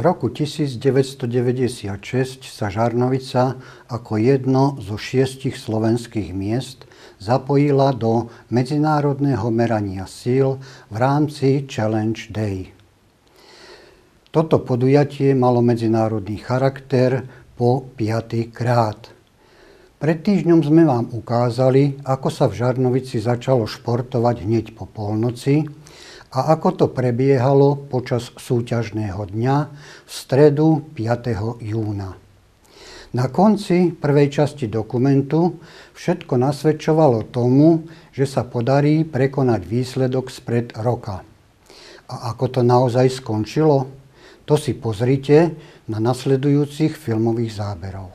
roku 1996 sa Žarnovica ako jedno zo šiestich slovenských miest zapojila do medzinárodného merania síl v rámci Challenge Day. Toto podujatie malo medzinárodný charakter po piatý krát. Pred týždňom sme vám ukázali, ako sa v Žarnovici začalo športovať hneď po polnoci a ako to prebiehalo počas súťažného dňa v stredu 5. júna. Na konci prvej časti dokumentu všetko nasvedčovalo tomu, že sa podarí prekonať výsledok spred roka. A ako to naozaj skončilo? To si pozrite na nasledujúcich filmových záberoch.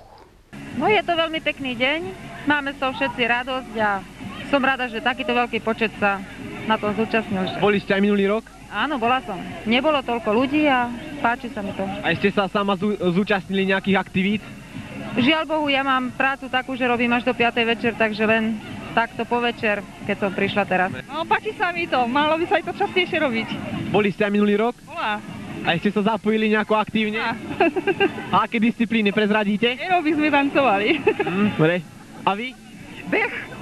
No je to veľmi pekný deň, máme sa všetci radosť a som rada, že takýto veľký počet sa na to zúčastnil. Boli ste aj minulý rok? Áno, bola som. Nebolo toľko ľudí a páči sa mi to. A ste sa sama zú, zúčastnili nejakých aktivít? Žiaľ Bohu, ja mám prácu takú, že robím až do 5. večer, takže len takto po večer, keď som prišla teraz. No, páči sa mi to, malo by sa aj to častejšie robiť. Boli ste aj minulý rok? Bola. A ste sa zapojili nejako aktívne? A, a aké disciplíny prezradíte? Aerobik sme tancovali. Mm, dobre. A vy? Beh.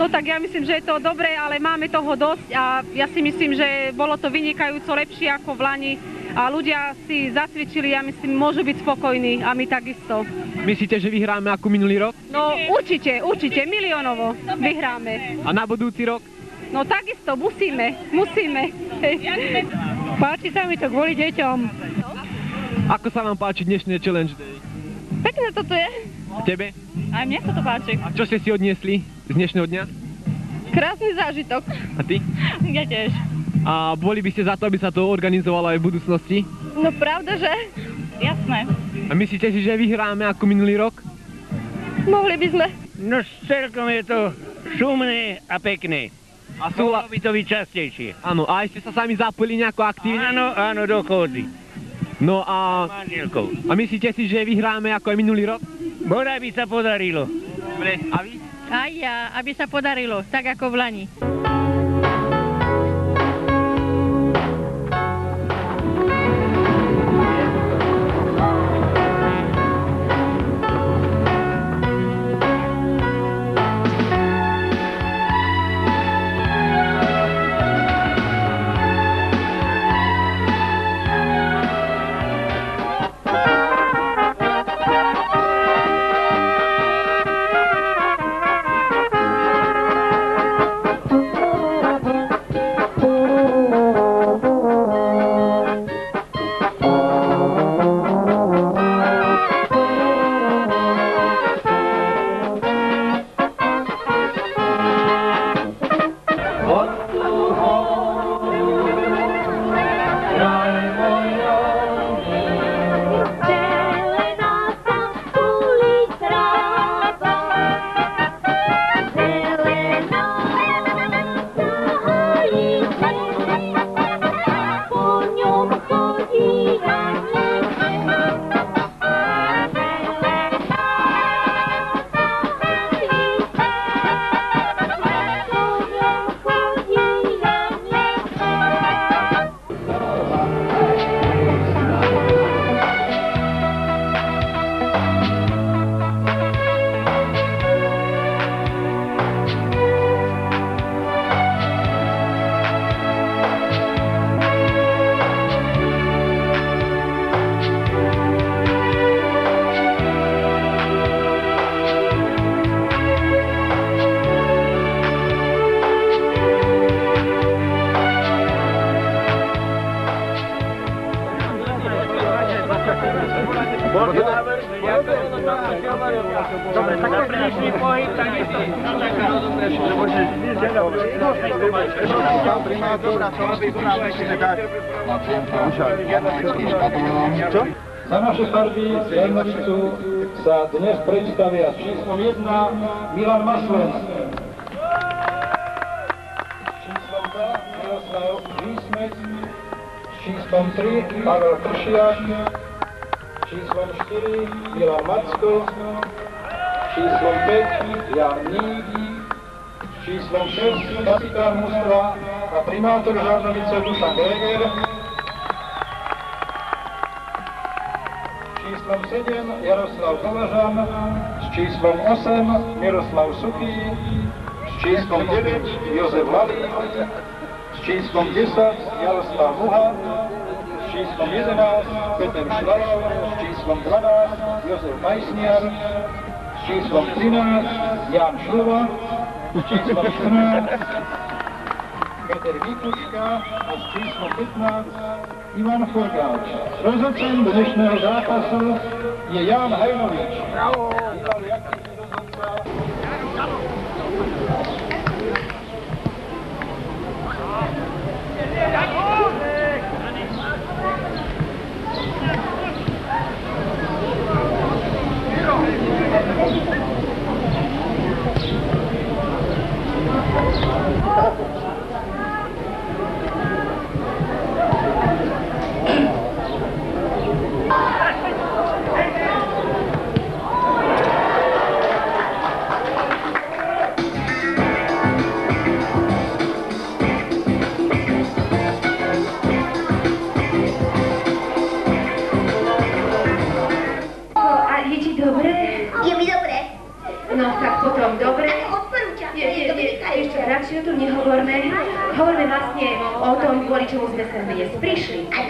No tak ja myslím, že je to dobré, ale máme toho dosť a ja si myslím, že bolo to vynikajúco lepšie ako v Lani a ľudia si zacvičili, ja myslím, môžu byť spokojní a my takisto. Myslíte, že vyhráme ako minulý rok? No určite, určite, miliónovo vyhráme. A na budúci rok? No takisto, musíme, musíme. Páči sa mi to kvôli deťom. Ako sa vám páči dnešné Challenge Day? Pekné toto je. A tebe? Aj mne sa to páči. A čo ste si odniesli z dnešného dňa? Krásny zážitok. A ty? Ja tiež. A boli by ste za to, aby sa to organizovalo aj v budúcnosti? No pravda, že? Jasné. A myslíte si, že vyhráme ako minulý rok? Mohli by sme. No celkom je to šumné a pekné. A sú... Mohlo by to byť častejšie. Áno, a aj ste sa sami zapojili nejako aktívne? Áno, áno, do chody. No a... Manželkou. A myslíte si, že vyhráme ako aj minulý rok? Bodaj by sa podarilo. Dobre, a vy? Aj ja, aby sa podarilo, tak ako v Lani. Prišli pohyb, tak je to. Za naše farby z Jarnovicu sa dnes predstavia s číslom 1 Milan Maslen. S číslom 2 Miroslav Výsmec. Číslom 3 Pavel Kršiak. Číslom 4 Milan Macko. Číslom 5 Jan Ník. S číslom 6 kapitán mužstva a primátor Žarnovice Dušan Greger. číslom 7 Jaroslav Kolažan, s číslom 8 Miroslav Suchý, s číslom 9 Jozef Lalík, s číslom 10 Jaroslav Muha, s číslom 11 Peter Šlarov, s číslom 12 Jozef Majsniar, s číslom 13 Jan Šluva, s číslom 14 Peter Vikuška a s číslom 15 Ivan Forgáč. Rozhodcem dnešného zápasu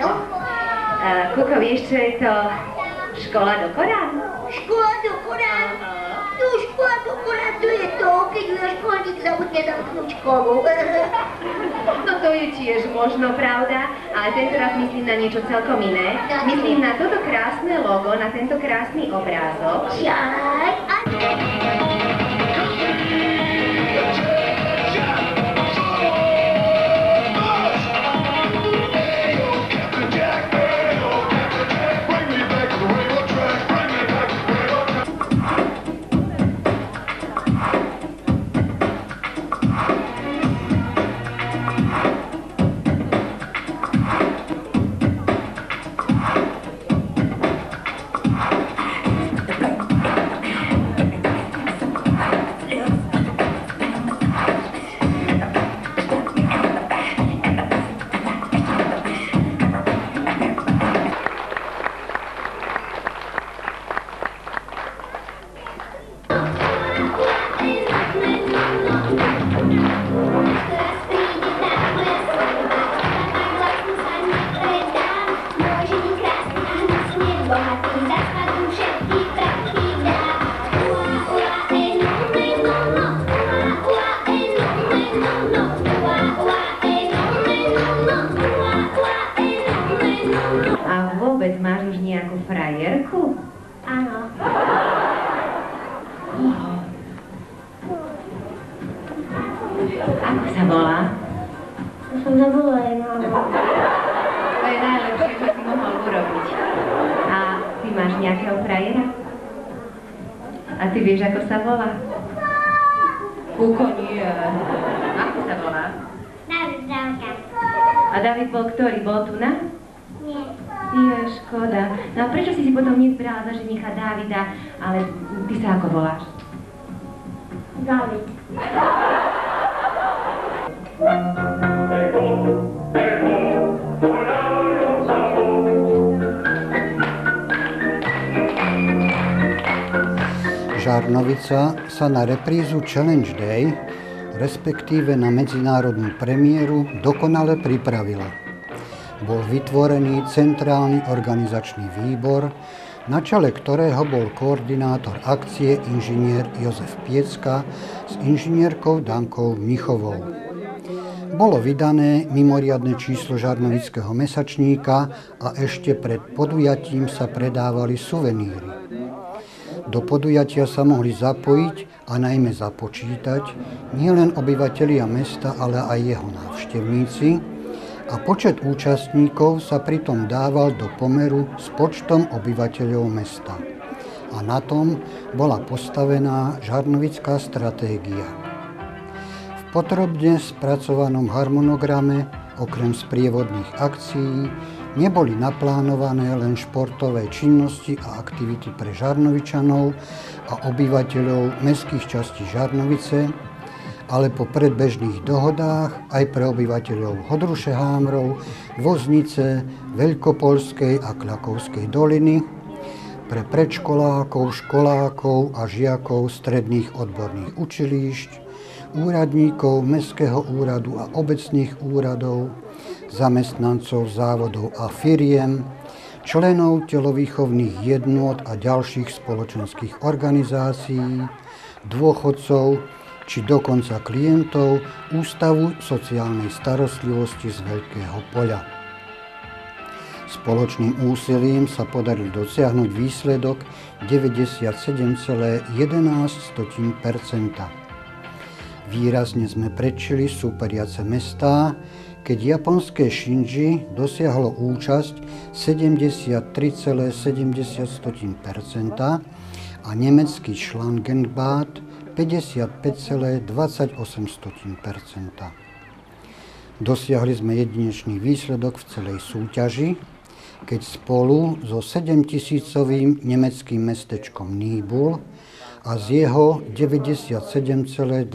Áno. Kuko, vieš, čo je to škola do Koránu? Škola do Korán. No, škola do Korán, to je to, keď už školník zabudne zamknúť školu. No to je tiež možno pravda, ale tento raz myslím na niečo celkom iné. Myslím na toto krásne logo, na tento krásny obrázok. Čaj. A ty máš nejakého frajera? A ty vieš, ako sa volá? Kuko nie. Ako sa volá? David. A David bol ktorý? Bol tu na? Nie. Je, škoda. No a prečo si si potom nezbrala za ženicha Davida, ale ty sa ako voláš? David. Žarnovica sa na reprízu Challenge Day, respektíve na medzinárodnú premiéru, dokonale pripravila. Bol vytvorený centrálny organizačný výbor, na čele ktorého bol koordinátor akcie inžinier Jozef Piecka s inžinierkou Dankou Michovou. Bolo vydané mimoriadne číslo žarnovického mesačníka a ešte pred podujatím sa predávali suveníry. Do podujatia sa mohli zapojiť a najmä započítať nielen obyvatelia mesta, ale aj jeho návštevníci a počet účastníkov sa pritom dával do pomeru s počtom obyvateľov mesta. A na tom bola postavená žarnovická stratégia. V potrobne spracovanom harmonograme, okrem sprievodných akcií, neboli naplánované len športové činnosti a aktivity pre Žarnovičanov a obyvateľov mestských častí Žarnovice, ale po predbežných dohodách aj pre obyvateľov Hodruše Hámrov, Voznice, Veľkopolskej a Klakovskej doliny, pre predškolákov, školákov a žiakov stredných odborných učilíšť, úradníkov Mestského úradu a obecných úradov, zamestnancov závodov a firiem, členov telovýchovných jednot a ďalších spoločenských organizácií, dôchodcov či dokonca klientov Ústavu sociálnej starostlivosti z Veľkého poľa. Spoločným úsilím sa podarilo dosiahnuť výsledok 97,11 Výrazne sme prečili súperiace mestá, keď japonské Shinji dosiahlo účasť 73,70% a nemecký Schlangenbad 55,28% Dosiahli sme jedinečný výsledok v celej súťaži, keď spolu so 7 tisícovým nemeckým mestečkom Nibul a z jeho 97,24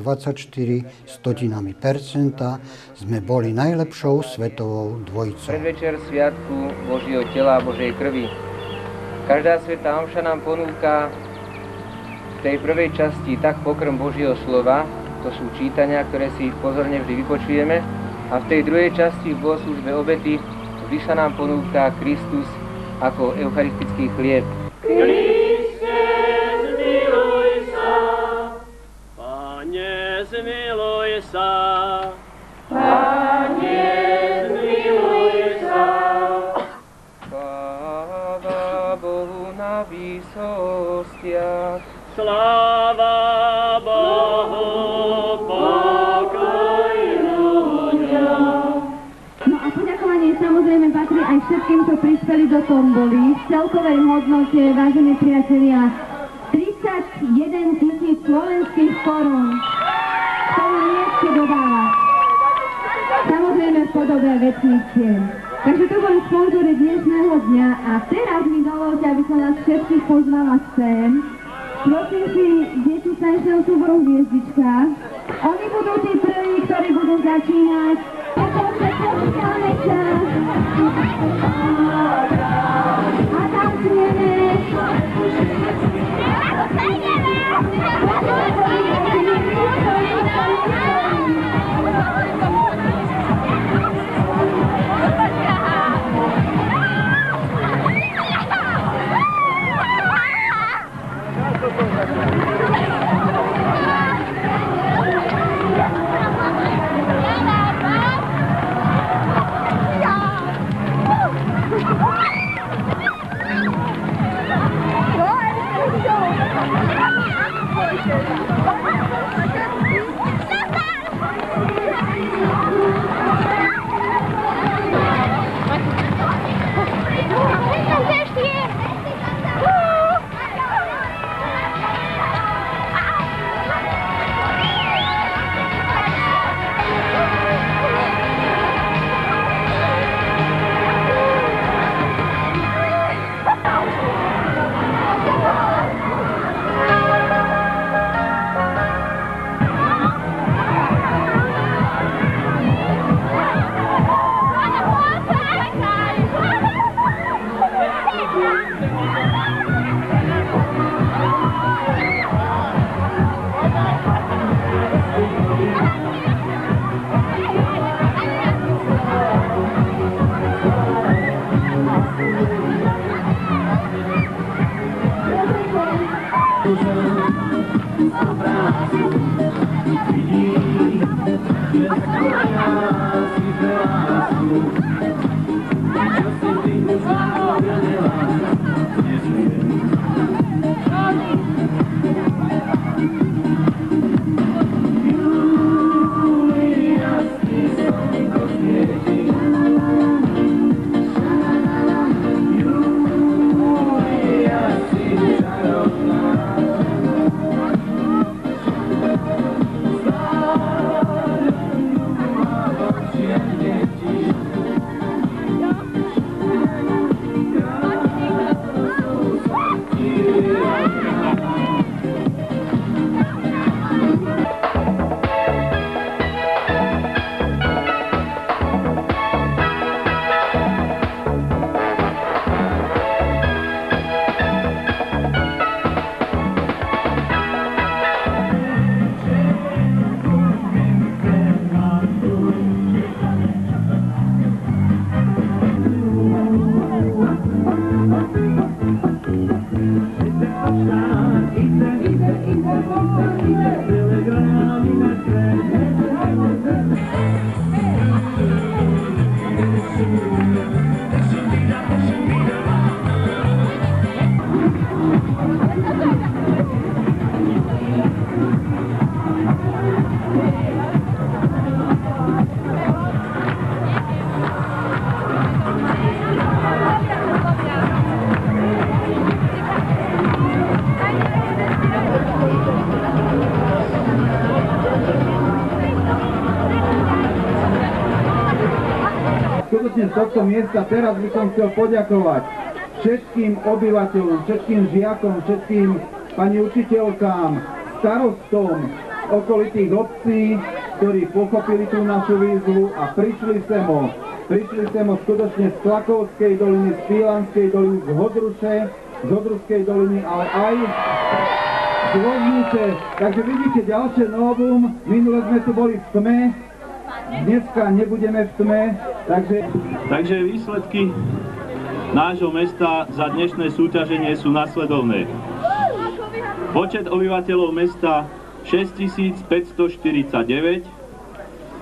sme boli najlepšou svetovou dvojicou. Predvečer Sviatku Božieho tela a Božej krvi. Každá sveta omša nám ponúka v tej prvej časti tak pokrm Božieho slova, to sú čítania, ktoré si pozorne vždy vypočujeme, a v tej druhej časti v bohoslužbe obety vždy sa nám ponúka Kristus ako eucharistický chlieb. Kristus! Sa. Panie, zmiluj sa. Sláva Bohu na výsostiach. Sláva Bohu, pokoj ľuďom. No a poďakovanie samozrejme patrí aj všetkým, čo prispeli do tomboly. V celkovej hodnote, vážení priatelia, 31 tisíc slovenských korún Samozrejme v podobe vecných cien. Takže to boli sponzory dnešného dňa a teraz mi dovolte, aby som vás všetkých pozvala sem. Prosím si deti tanečného súboru Hviezdička. Oni budú tí prví, ktorí budú začínať. Poďte, počkáme sa. Tohto miesta teraz by som chcel poďakovať všetkým obyvateľom, všetkým žiakom, všetkým pani učiteľkám, starostom okolitých obcí, ktorí pochopili tú našu výzvu a prišli sem o. Prišli sem o skutočne z Tlakovskej doliny, z Pílanskej doliny, z Hodruše, z Hodruskej doliny, ale aj z Loznice. Takže vidíte ďalšie novum. Minule sme tu boli v tme, dneska nebudeme v tme, takže... Takže výsledky nášho mesta za dnešné súťaženie sú nasledovné. Počet obyvateľov mesta 6549,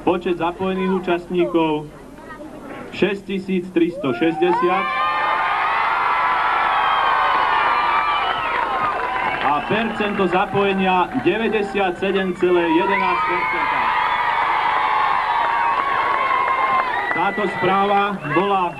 počet zapojených účastníkov 6360, a percento zapojenia 97,11%. Táto správa bola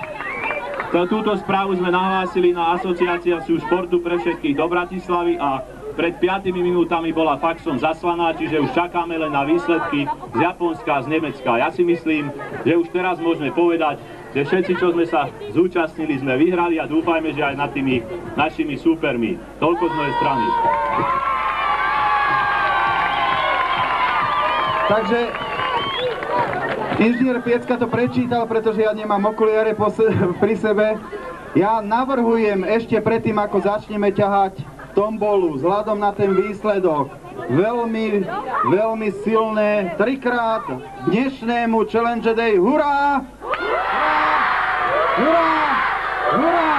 Túto správu sme nahlásili na asociáciu športu pre všetkých do Bratislavy a pred 5 minútami bola faxom zaslaná, čiže už čakáme len na výsledky z Japonska a z Nemecka. Ja si myslím, že už teraz môžeme povedať, že všetci, čo sme sa zúčastnili, sme vyhrali a dúfajme, že aj nad tými našimi súpermi. Toľko z mojej strany. Takže inžinier Piecka to prečítal, pretože ja nemám okuliare pri sebe. Ja navrhujem ešte predtým, ako začneme ťahať tombolu, vzhľadom na ten výsledok, veľmi, veľmi silné, trikrát dnešnému Challenge Day. Hurá! Hurá! Hurá!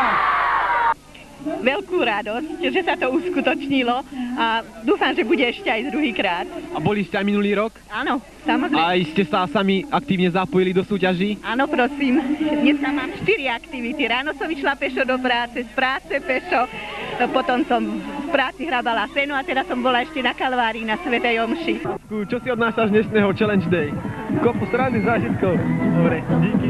Veľkú radosť, že sa to uskutočnilo a dúfam, že bude ešte aj druhýkrát. A boli ste aj minulý rok? Áno, samozrejme. A ste sa sami aktívne zapojili do súťaží? Áno, prosím. Dnes tam mám 4 aktivity. Ráno som išla pešo do práce, z práce pešo, potom som v práci hrabala seno a teraz som bola ešte na Kalvárii na Svetej Omši. Čo si odnášaš dnešného Challenge Day? Kopu srandy zážitkov. Dobre, díky.